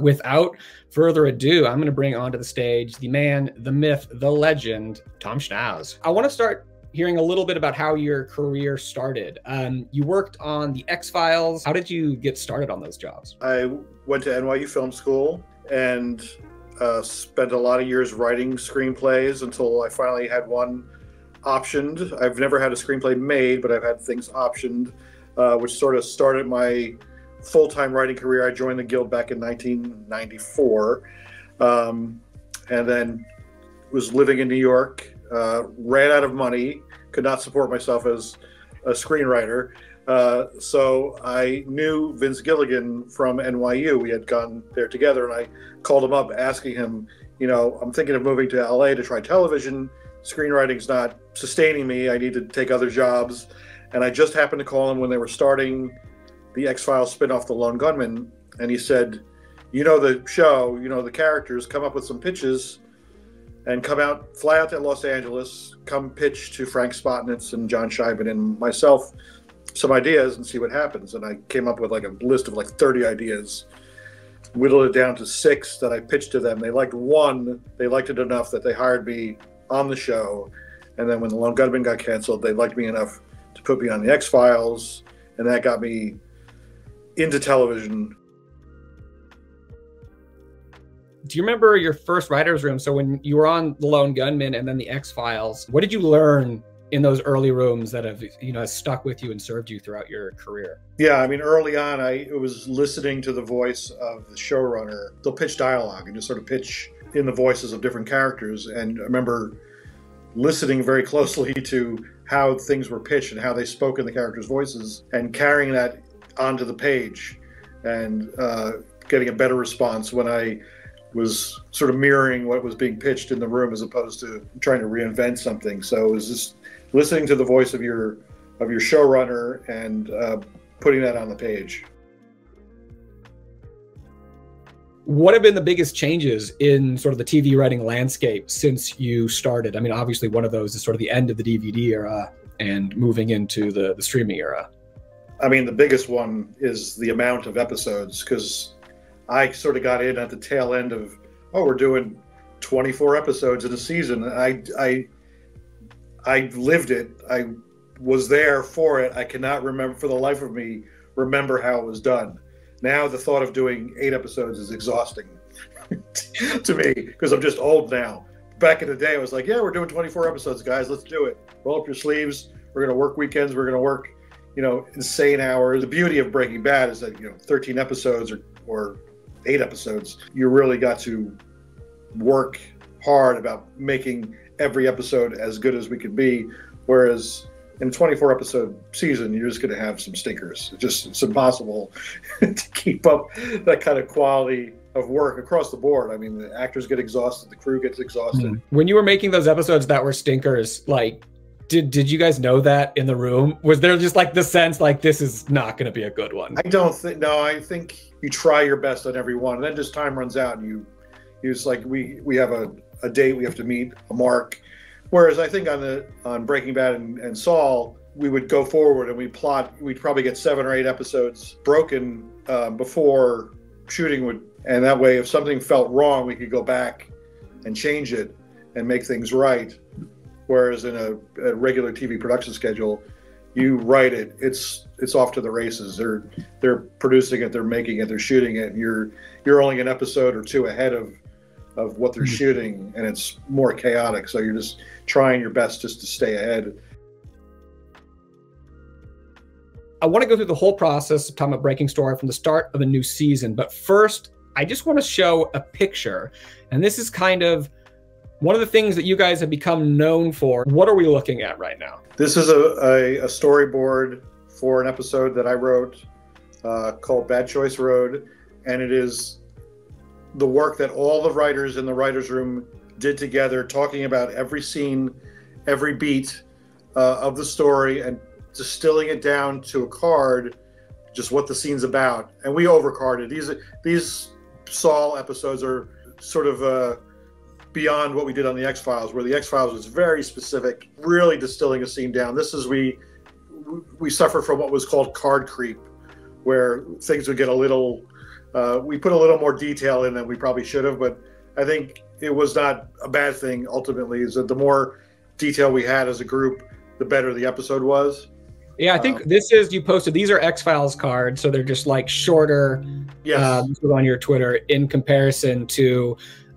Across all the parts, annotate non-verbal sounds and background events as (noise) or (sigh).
Without further ado, I'm going to bring onto the stage the man, the myth, the legend, Tom Schnauz. I want to start hearing a little bit about how your career started. Um, you worked on the X Files. How did you get started on those jobs? I went to NYU Film School and uh, spent a lot of years writing screenplays until I finally had one optioned. I've never had a screenplay made, but I've had things optioned, uh, which sort of started my full time writing career. I joined the Guild back in 1994, um, and then was living in New York. Uh, ran out of money, could not support myself as a screenwriter. Uh, so I knew Vince Gilligan from NYU. We had gone there together, and I called him up asking him, you know, I'm thinking of moving to LA to try television. Screenwriting's not sustaining me. I need to take other jobs. And I just happened to call him when they were starting the X Files spinoff, The Lone Gunmen, and he said, "You know the show, you know the characters. Come up with some pitches, and come out, fly out to Los Angeles, come pitch to Frank Spotnitz and John Shiban and myself some ideas and see what happens." And I came up with like a list of like 30 ideas, whittled it down to six that I pitched to them. They liked one. They liked it enough that they hired me on the show. And then when The Lone Gunmen got canceled, they liked me enough to put me on the X Files, and that got me into television. Do you remember your first writer's room? So when you were on The Lone Gunmen and then The X Files, what did you learn in those early rooms that have you know stuck with you and served you throughout your career? Yeah, I mean, early on, I was listening to the voice of the showrunner. They'll pitch dialogue and just sort of pitch in the voices of different characters. And I remember listening very closely (laughs) to how things were pitched and how they spoke in the characters' voices and carrying that onto the page and uh, getting a better response when I was sort of mirroring what was being pitched in the room as opposed to trying to reinvent something. So it was just listening to the voice of your of your showrunner and uh, putting that on the page. What have been the biggest changes in sort of the TV writing landscape since you started? I mean, obviously, one of those is sort of the end of the DVD era and moving into the, the streaming era. I mean, the biggest one is the amount of episodes because I sort of got in at the tail end of, oh, we're doing 24 episodes in a season. I, I, I lived it. I was there for it. I cannot remember for the life of me remember how it was done. Now the thought of doing eight episodes is exhausting (laughs) to me because I'm just old now. Back in the day, I was like, yeah, we're doing 24 episodes, guys. Let's do it. Roll up your sleeves. We're going to work weekends. We're going to work you know, insane hours. The beauty of Breaking Bad is that, you know, 13 episodes or, or eight episodes, you really got to work hard about making every episode as good as we could be. Whereas in a 24 episode season, you're just going to have some stinkers. It's just it's impossible (laughs) to keep up that kind of quality of work across the board. I mean, the actors get exhausted, the crew gets exhausted. Mm-hmm. When you were making those episodes that were stinkers, like did did you guys know that in the room? Was there just like the sense like this is not going to be a good one? I don't think. No, I think you try your best on every one, and then just time runs out, and you use like we we have a, a date we have to meet a mark. Whereas I think on the on Breaking Bad and, and Saul, we would go forward and we plot. We'd probably get seven or eight episodes broken uh, before shooting would, and that way, if something felt wrong, we could go back and change it and make things right. Whereas in a, a, regular TV production schedule, you write it, it's it's off to the races. They're they're producing it, they're making it, they're shooting it. You're you're only an episode or two ahead of of what they're mm-hmm. shooting, and it's more chaotic. So you're just trying your best just to stay ahead. I want to go through the whole process of talking about breaking story from the start of a new season. But first, I just want to show a picture. And this is kind of one of the things that you guys have become known for, what are we looking at right now? This is a, a, a storyboard for an episode that I wrote uh, called Bad Choice Road. And it is the work that all the writers in the writer's room did together, talking about every scene, every beat uh, of the story, and distilling it down to a card, just what the scene's about. And we overcarded. These, these Saul episodes are sort of. Uh, beyond what we did on the X Files, where the X Files was very specific, really distilling a scene down. This is we we suffer from what was called card creep, where things would get a little Uh, we put a little more detail in than we probably should have, but I think it was not a bad thing. Ultimately, is that the more detail we had as a group, the better the episode was. Yeah, I think um, this is you posted. These are X Files cards, so they're just like shorter. Yes. Um, on your Twitter in comparison to,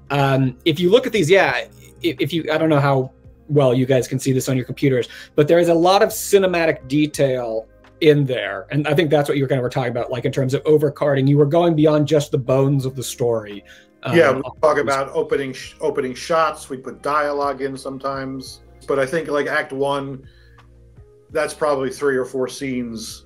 um, if you look at these, yeah, if, you, I don't know how well you guys can see this on your computers, but there is a lot of cinematic detail in there, and I think that's what you were kind of were talking about, like in terms of overcarding. You were going beyond just the bones of the story. Um, yeah, we talk about opening opening shots. We put dialogue in sometimes, but I think like Act One that's probably three or four scenes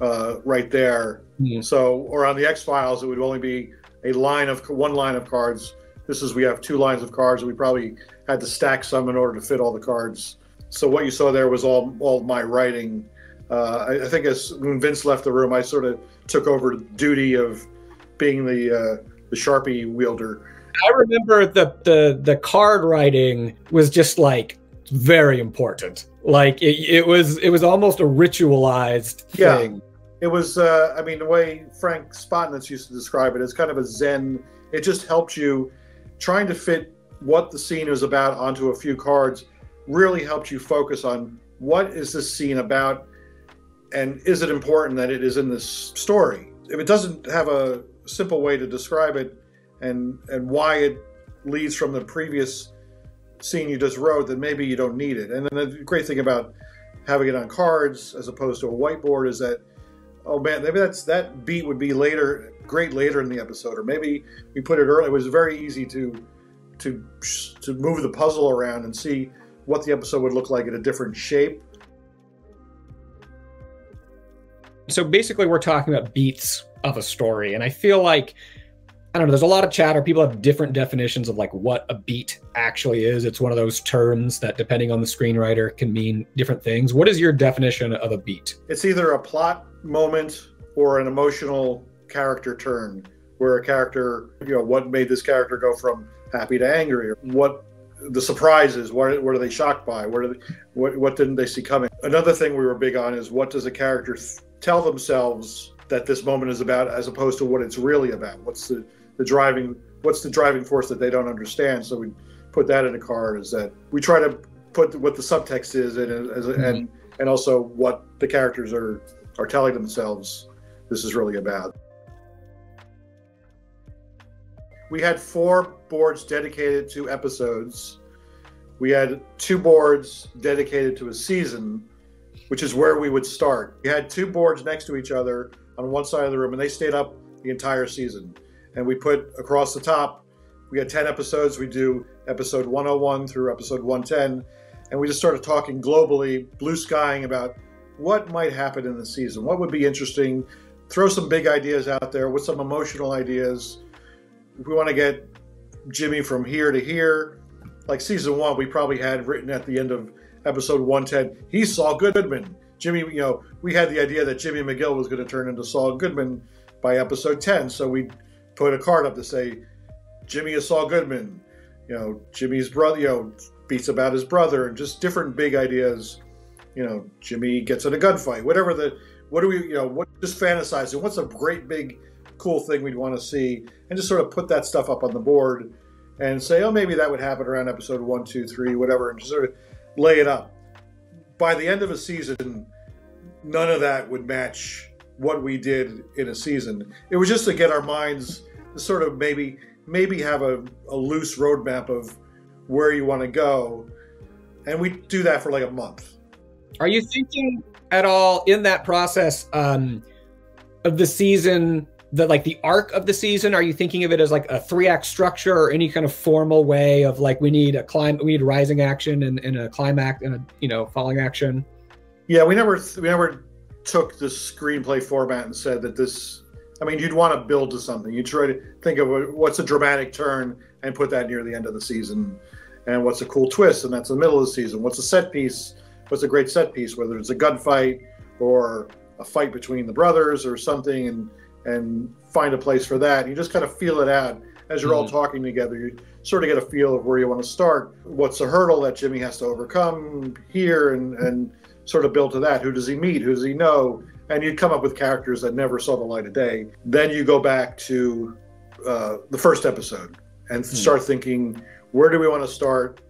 uh, right there. Yeah. So, or on the X Files, it would only be a line of one line of cards. This is we have two lines of cards, and we probably had to stack some in order to fit all the cards. So what you saw there was all all my writing. Uh, I, I, think as when Vince left the room, I sort of took over the duty of being the uh, the sharpie wielder. I remember the the the card writing was just like very important. Like it, it was it was almost a ritualized thing. Yeah. It was uh, I mean the way Frank Spotnitz used to describe it, it is kind of a zen. It just helped you trying to fit what the scene is about onto a few cards really helped you focus on what is this scene about and is it important that it is in this story if it doesn't have a simple way to describe it and and why it leads from the previous scene you just wrote, then maybe you don't need it. And then the great thing about having it on cards as opposed to a whiteboard is that, oh man, maybe that's that beat would be later, great later in the episode, or maybe we put it early. It was very easy to to to move the puzzle around and see what the episode would look like in a different shape. So basically, we're talking about beats of a story, and I feel like I don't know. There's a lot of chatter. People have different definitions of like what a beat actually is. It's one of those terms that, depending on the screenwriter, can mean different things. What is your definition of a beat? It's either a plot moment or an emotional character turn, where a character, you know, what made this character go from happy to angry, or what the surprises. What what are they shocked by? What are they, what what didn't they see coming? Another thing we were big on is what does a character th- tell themselves that this moment is about, as opposed to what it's really about. What's the the driving what's the driving force that they don't understand. So we put that in a card is that we try to put what the subtext is and mm-hmm. and and also what the characters are are telling themselves this is really about. We had four boards dedicated to episodes. We had two boards dedicated to a season, which is where we would start. We had two boards next to each other on one side of the room, and they stayed up the entire season and we put across the top, we had 10 episodes. We do episode 101 through episode 110. And we just started talking globally, blue skying about what might happen in the season, what would be interesting, throw some big ideas out there with some emotional ideas. If we want to get Jimmy from here to here, like season one, we probably had written at the end of episode 110, he Saul Goodman. Jimmy, you know, we had the idea that Jimmy McGill was going to turn into Saul Goodman by episode 10. So we put a card up to say Jimmy is Saul Goodman, you know, Jimmy's brother, you know, beats about his brother, and just different big ideas. You know, Jimmy gets in a gunfight, whatever the, what do we, you know, what just fantasizing, what's a great big cool thing we'd want to see, and just sort of put that stuff up on the board and say, oh, maybe that would happen around episode one, two, three, whatever, and just sort of lay it up. By the end of a season, none of that would match what we did in a season. It was just to get our minds to sort of maybe maybe have a, a loose roadmap of where you want to go, and we do that for like a month. Are you thinking at all in that process um, of the season? The like the arc of the season. Are you thinking of it as like a three act structure or any kind of formal way of like we need a climb, we need rising action and, and a climax and a you know falling action? Yeah, we never we never took the screenplay format and said that this I mean, you'd want to build to something. You try to think of what's a dramatic turn and put that near the end of the season, and what's a cool twist, and that's the middle of the season. What's a set piece? What's a great set piece? Whether it's a gunfight or a fight between the brothers or something, and and find a place for that. You just kind of feel it out as you're mm-hmm. all talking together. You sort of get a feel of where you want to start. What's the hurdle that Jimmy has to overcome here, and and sort of build to that. Who does he meet? Who does he know? and you'd come up with characters that never saw the light of day. Then you go back to uh, the first episode and hmm. start thinking, where do we want to start?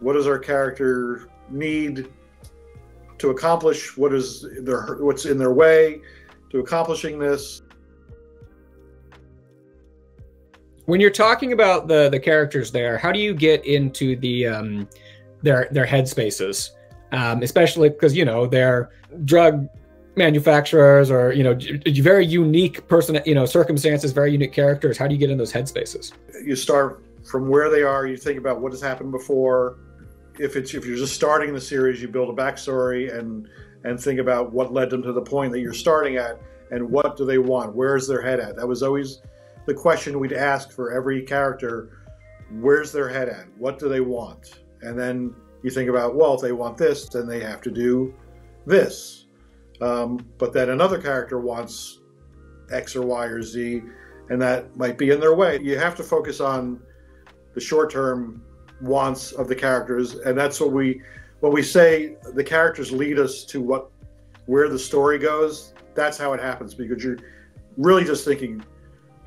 What does our character need to accomplish? What is their what's in their way to accomplishing this? When you're talking about the the characters there, how do you get into the um, their their headspaces? Um, especially because you know they're drug manufacturers or you know very unique person you know circumstances very unique characters. How do you get in those headspaces? You start from where they are you think about what has happened before. If it's if you're just starting the series you build a backstory and and think about what led them to the point that you're starting at and what do they want? Where's their head at? That was always the question we'd ask for every character where's their head at what do they want and then you think about well if they want this then they have to do this um, but then another character wants X or Y or Z, and that might be in their way. You have to focus on the short term wants of the characters, and that's what we when we say the characters lead us to what where the story goes. That's how it happens because you're really just thinking,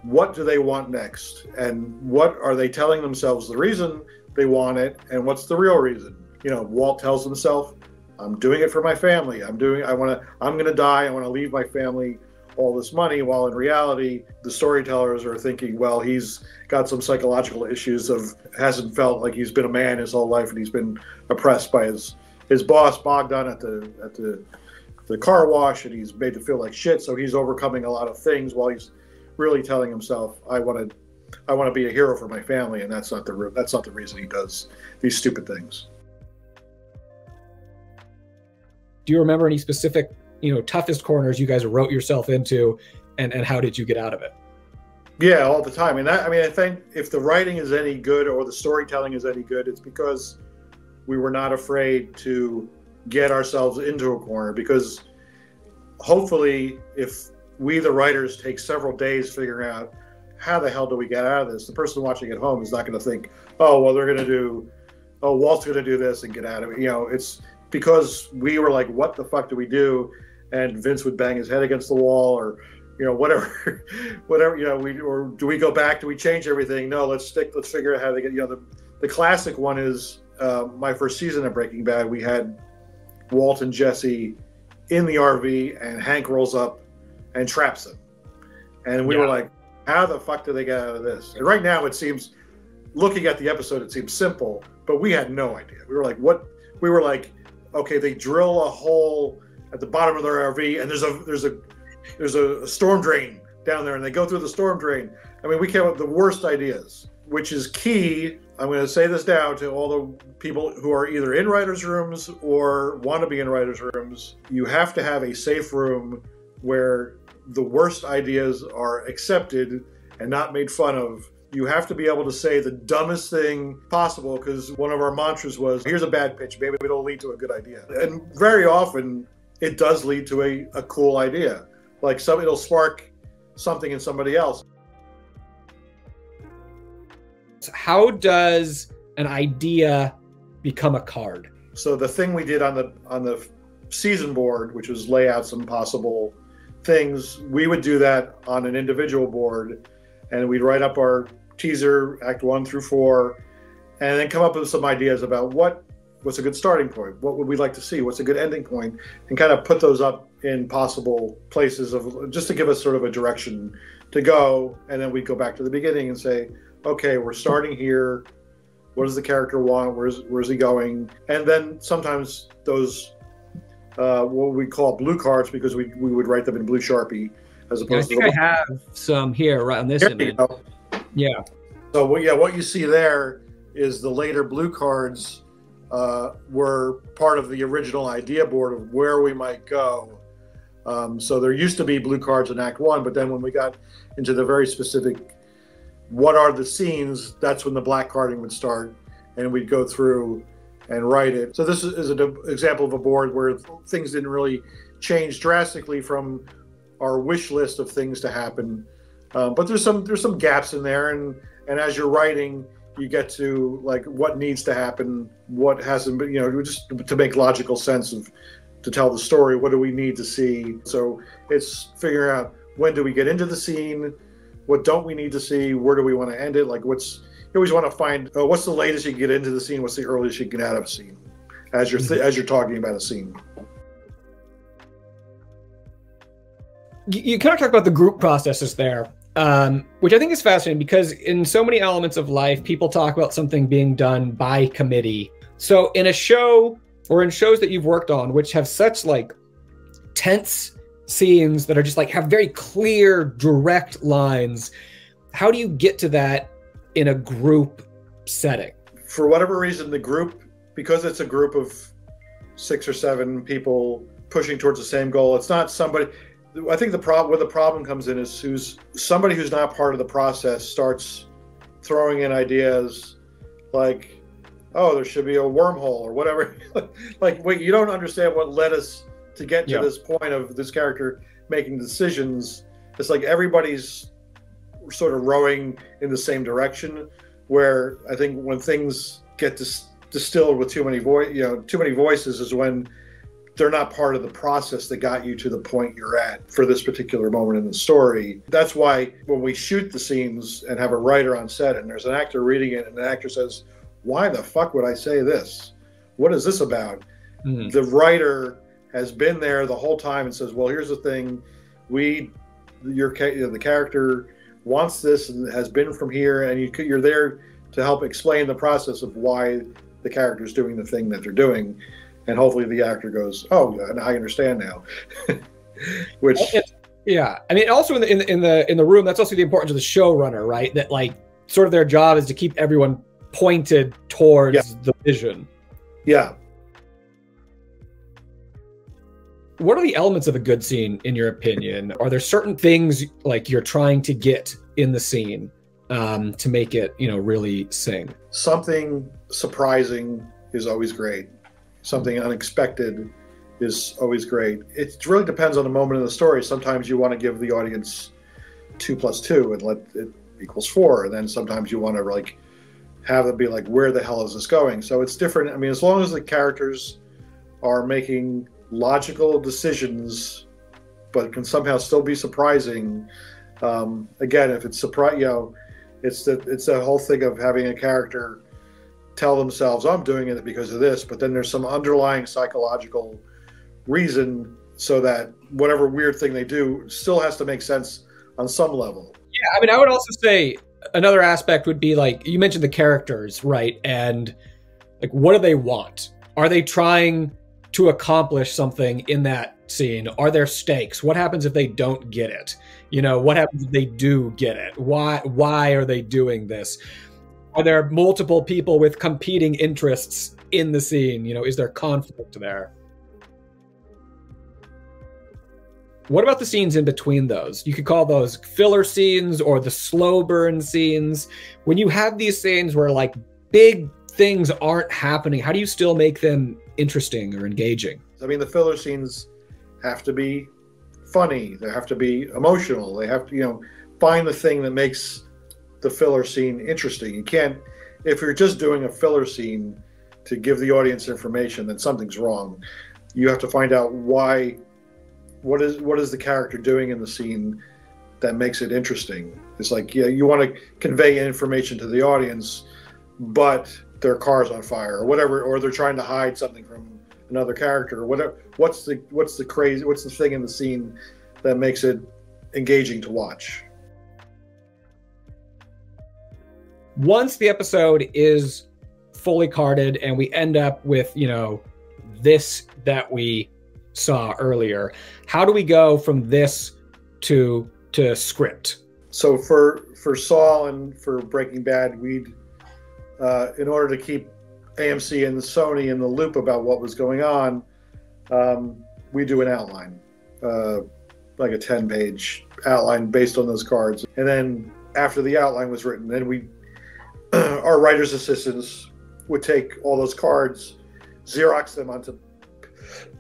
what do they want next, and what are they telling themselves the reason they want it, and what's the real reason. You know, Walt tells himself, I'm doing it for my family. I'm doing. I want to. I'm going to die. I want to leave my family all this money. While in reality, the storytellers are thinking, well, he's got some psychological issues of hasn't felt like he's been a man his whole life, and he's been oppressed by his his boss Bogdan at the at the the car wash, and he's made to feel like shit. So he's overcoming a lot of things while he's really telling himself, I want to. I want to be a hero for my family, and that's not the that's not the reason he does these stupid things. do you remember any specific you know toughest corners you guys wrote yourself into and and how did you get out of it yeah all the time and I, I mean i think if the writing is any good or the storytelling is any good it's because we were not afraid to get ourselves into a corner because hopefully if we the writers take several days figuring out how the hell do we get out of this the person watching at home is not going to think oh well they're going to do oh walt's going to do this and get out of it you know it's because we were like, what the fuck do we do? And Vince would bang his head against the wall or, you know, whatever, (laughs) whatever, you know, we, or do we go back? Do we change everything? No, let's stick, let's figure out how to get, you know, the, the classic one is uh, my first season of Breaking Bad. We had Walt and Jesse in the RV and Hank rolls up and traps them. And we yeah. were like, how the fuck do they get out of this? And right now it seems, looking at the episode, it seems simple, but we had no idea. We were like, what? We were like, okay, they drill a hole at the bottom of their RV, and there's a there's a there's a storm drain down there, and they go through the storm drain. I mean, we came up with the worst ideas, which is key. I'm going to say this now to all the people who are either in writers' rooms or want to be in writers' rooms. You have to have a safe room where the worst ideas are accepted and not made fun of. You have to be able to say the dumbest thing possible because one of our mantras was here's a bad pitch. Maybe it'll lead to a good idea. And very often it does lead to a, a cool idea. Like some it'll spark something in somebody else. How does an idea become a card? So the thing we did on the on the season board which was lay out some possible things we would do that on an individual board and we'd write up our teaser, act one through four, and then come up with some ideas about what what's a good starting point, what would we like to see, what's a good ending point, and kind of put those up in possible places of just to give us sort of a direction to go, and then we'd go back to the beginning and say, okay, we're starting here. What does the character want? Where's where's he going? And then sometimes those uh, what we call blue cards because we, we would write them in blue sharpie as opposed yeah, I think to. I have some here right on this image. Yeah. So well, yeah, what you see there is the later blue cards uh, were part of the original idea board of where we might go. Um, so there used to be blue cards in Act One, but then when we got into the very specific, what are the scenes? That's when the black carding would start, and we'd go through and write it. So this is an example of a board where things didn't really change drastically from our wish list of things to happen um, but there's some there's some gaps in there, and and as you're writing, you get to like what needs to happen, what hasn't been, you know, just to make logical sense of to tell the story. What do we need to see? So it's figuring out when do we get into the scene, what don't we need to see, where do we want to end it? Like what's you always want to find uh, what's the latest you can get into the scene, what's the earliest you can get out of a scene, as you're th- mm-hmm. as you're talking about a scene. You, you kind of talk about the group processes there um, which I think is fascinating because in so many elements of life, people talk about something being done by committee. So in a show or in shows that you've worked on, which have such like tense scenes that are just like have very clear, direct lines, how do you get to that in a group setting? For whatever reason, the group, because it's a group of six or seven people pushing towards the same goal, it's not somebody I think the problem where the problem comes in is who's somebody who's not part of the process starts throwing in ideas like, oh, there should be a wormhole or whatever. (laughs) like, wait, you don't understand what led us to get to yeah. this point of this character making decisions. It's like everybody's sort of rowing in the same direction. Where I think when things get dis- distilled with too many voice, you know, too many voices is when they're not part of the process that got you to the point you're at for this particular moment in the story. That's why when we shoot the scenes and have a writer on set and there's an actor reading it and the actor says, Why the fuck would I say this? What is this about? Mm-hmm. The writer has been there the whole time and says, Well, here's the thing. We, your the character wants this and has been from here, and you, you're there to help explain the process of why the character is doing the thing that they're doing and hopefully the actor goes, "Oh, I understand now." (laughs) Which, yeah, I mean, also in the, in the in the in the room, that's also the importance of the showrunner, right? That like sort of their job is to keep everyone pointed towards yeah. the vision. Yeah. What are the elements of a good scene, in your opinion? Are there certain things like you're trying to get in the scene um, to make it, you know, really sing? Something surprising is always great something unexpected is always great. It really depends on the moment in the story. Sometimes you want to give the audience two plus two and let it equals four, and then sometimes you want to like have them be like, where the hell is this going? So it's different. I mean, as long as the characters are making logical decisions, but can somehow still be surprising. Um, again, if it's surprise, you know, it's the it's the whole thing of having a character tell themselves, I'm doing it because of this, but then there's some underlying psychological reason so that whatever weird thing they do still has to make sense on some level. Yeah, I mean, I would also say another aspect would be like you mentioned the characters, right? And like, what do they want? Are they trying to accomplish something in that scene? Are there stakes? What happens if they don't get it? You know, what happens if they do get it? Why why are they doing this? Are there multiple people with competing interests in the scene? You know, is there conflict there? What about the scenes in between those? You could call those filler scenes or the slow burn scenes. When you have these scenes where like big things aren't happening, how do you still make them interesting or engaging? I mean, the filler scenes have to be funny, they have to be emotional, they have to, you know, find the thing that makes the filler scene interesting. You can't, if you're just doing a filler scene to give the audience information, then something's wrong. You have to find out why, what is what is the character doing in the scene that makes it interesting. It's like yeah, you want to convey information to the audience, but their car's on fire or whatever, or they're trying to hide something from another character or whatever. What's the what's the crazy? What's the thing in the scene that makes it engaging to watch? once the episode is fully carded and we end up with, you know, this that we saw earlier, how do we go from this to to script? So for for Saul and for Breaking Bad, we'd uh, in order to keep AMC and Sony in the loop about what was going on, um, we do an outline, uh, like a ten page outline based on those cards, and then after the outline was written, then we (clears throat) our writer's assistants would take all those cards, Xerox them onto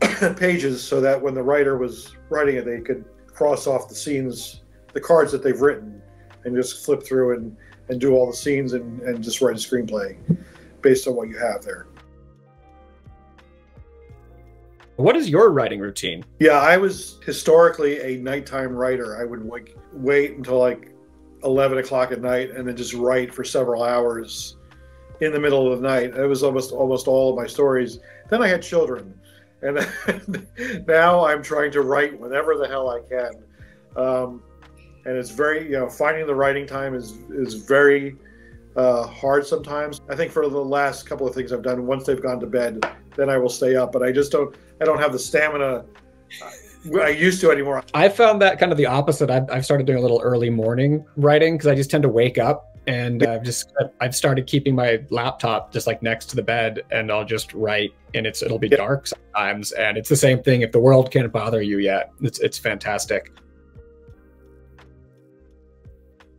(coughs) pages so that when the writer was writing it, they could cross off the scenes, the cards that they've written, and just flip through and, and do all the scenes and, and just write a screenplay based on what you have there. What is your writing routine? Yeah, I was historically a nighttime writer. I would like wait until like 11 o'clock at night and then just write for several hours in the middle of the night. It was almost almost all of my stories. Then I had children, and (laughs) now I'm trying to write whenever the hell I can. Um, and it's very you know finding the writing time is is very uh, hard sometimes. I think for the last couple of things I've done, once they've gone to bed, then I will stay up. But I just don't I don't have the stamina. I used to anymore. I found that kind of the opposite. I've, I've started doing a little early morning writing because I just tend to wake up and I've just I've started keeping my laptop just like next to the bed and I'll just write and it's it'll be dark sometimes and it's the same thing if the world can't bother you yet it's it's fantastic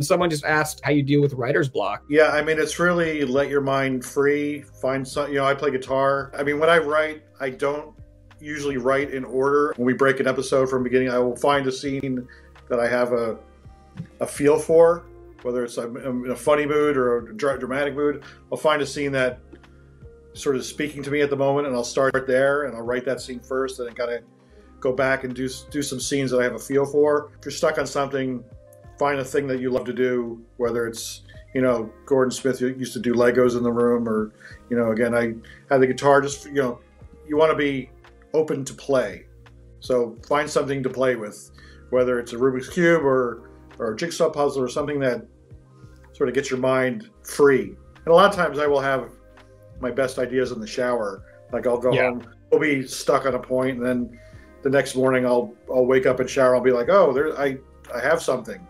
someone just asked how you deal with writer's block. Yeah i mean it's really let your mind free find some you know i play guitar. I mean when i write i don't usually write in order. When we break an episode from beginning i will find a scene that i have a a feel for whether it's I'm in a funny mood or a dramatic mood, I'll find a scene that sort of speaking to me at the moment, and I'll start there and I'll write that scene first, and then kind of go back and do do some scenes that I have a feel for. If you're stuck on something, find a thing that you love to do, whether it's you know Gordon Smith used to do Legos in the room, or you know again I had the guitar. Just you know you want to be open to play, so find something to play with, whether it's a Rubik's cube or or a jigsaw puzzle or something that sort of gets your mind free. And a lot of times I will have my best ideas in the shower. Like I'll go yeah. home, we'll be stuck on a point, and then the next morning I'll I'll wake up and shower. I'll be like, oh, there I I have something.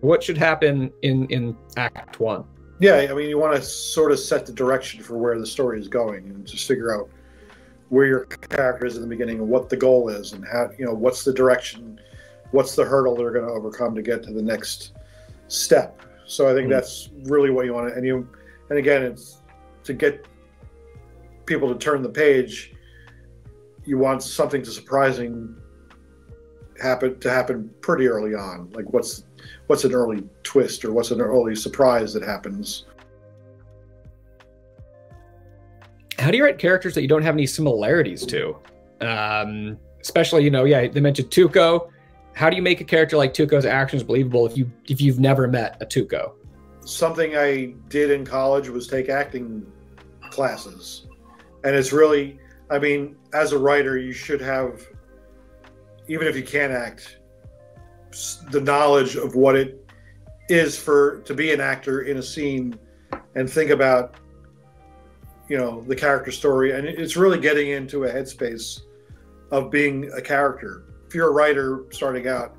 What should happen in in Act One? Yeah, I mean, you want to sort of set the direction for where the story is going, and just figure out where your character is in the beginning and what the goal is, and how you know what's the direction what's the hurdle they're going to overcome to get to the next step. So I think mm-hmm. that's really what you want to, and you, and again, it's to get people to turn the page. You want something to surprising happen to happen pretty early on. Like what's what's an early twist or what's an early surprise that happens. How do you write characters that you don't have any similarities to? Um, especially, you know, yeah, they mentioned Tuco how do you make a character like Tuco's actions believable if you if you've never met a Tuco? Something I did in college was take acting classes. And it's really I mean, as a writer, you should have even if you can't act the knowledge of what it is for to be an actor in a scene and think about you know the character story and it's really getting into a headspace of being a character if you're a writer starting out,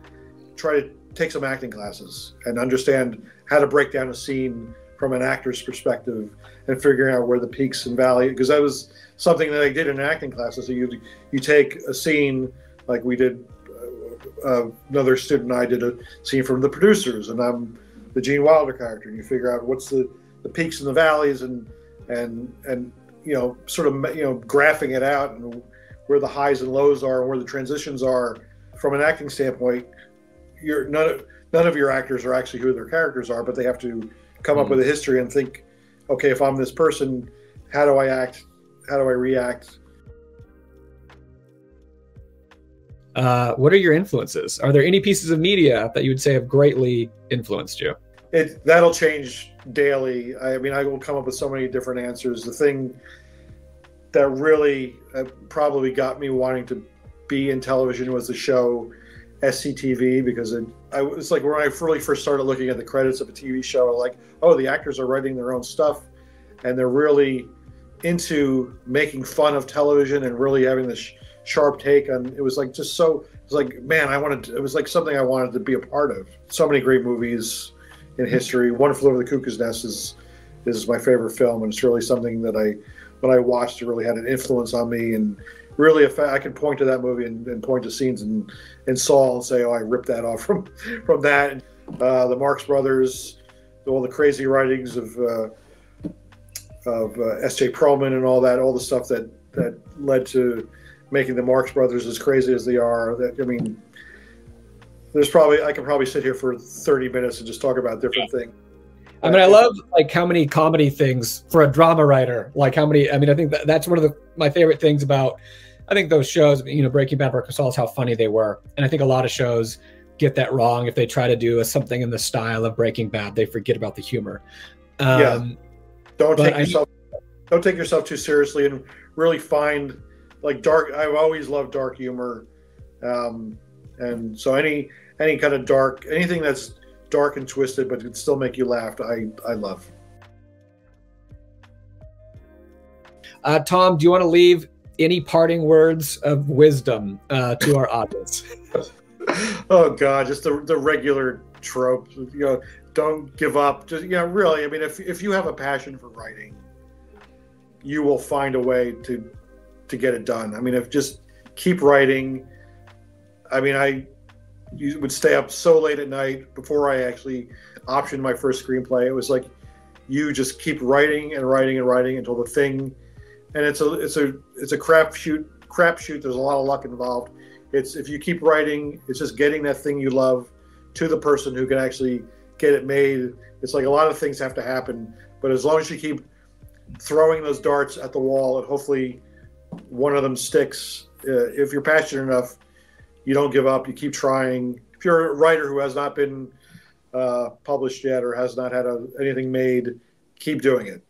try to take some acting classes and understand how to break down a scene from an actor's perspective and figuring out where the peaks and valleys because that was something that I did in acting classes. So you you take a scene like we did. Uh, uh, another student and I did a scene from the producers, and I'm the Gene Wilder character, and you figure out what's the, the peaks and the valleys, and and and you know sort of you know graphing it out and where the highs and lows are and where the transitions are from an acting standpoint. You're none of, none of your actors are actually who their characters are, but they have to come mm-hmm. up with a history and think, okay, if I'm this person, how do I act? How do I react? Uh, what are your influences? Are there any pieces of media that you would say have greatly influenced you? It that'll change daily. I mean, I will come up with so many different answers. The thing that really uh, probably got me wanting to be in television was the show SCTV because it I was like when I really first started looking at the credits of a TV show, like oh the actors are writing their own stuff, and they're really into making fun of television and really having this sharp take on it was like just so it was like man I wanted to, it was like something I wanted to be a part of. So many great movies in history. One Flew Over the Cuckoo's Nest is is my favorite film, and it's really something that I when I watched it really had an influence on me and really if I can point to that movie and, and point to scenes in, in Saul and say, oh, I ripped that off from (laughs) from that. Uh, the Marx Brothers, all the crazy writings of uh, of uh, S.J. Perelman and all that, all the stuff that that led to making the Marx Brothers as crazy as they are. That I mean, there's probably I can probably sit here for 30 minutes and just talk about different things. I mean, I love like how many comedy things for a drama writer. Like how many. I mean, I think that, that's one of the my favorite things about. I think those shows, you know, Breaking Bad, Better Call is how funny they were, and I think a lot of shows get that wrong if they try to do a, something in the style of Breaking Bad. They forget about the humor. Um, yeah. Don't take yourself. I, don't take yourself too seriously, and really find like dark. I've always loved dark humor, um, and so any any kind of dark, anything that's dark and twisted, but can still make you laugh. I I love. Uh, Tom, do you want to leave any parting words of wisdom uh, to our audience? (laughs) oh God, just the the regular trope. You know, don't give up. Just you know, really. I mean, if if you have a passion for writing, you will find a way to to get it done. I mean, if just keep writing. I mean, I you would stay up so late at night before I actually optioned my first screenplay. It was like you just keep writing and writing and writing until the thing, and it's a it's a it's a crap shoot crap shoot. There's a lot of luck involved. It's if you keep writing, it's just getting that thing you love to the person who can actually get it made. It's like a lot of things have to happen, but as long as you keep throwing those darts at the wall and hopefully one of them sticks, uh, if you're passionate enough you don't give up. You keep trying. If you're a writer who has not been uh, published yet or has not had a, anything made, keep doing it.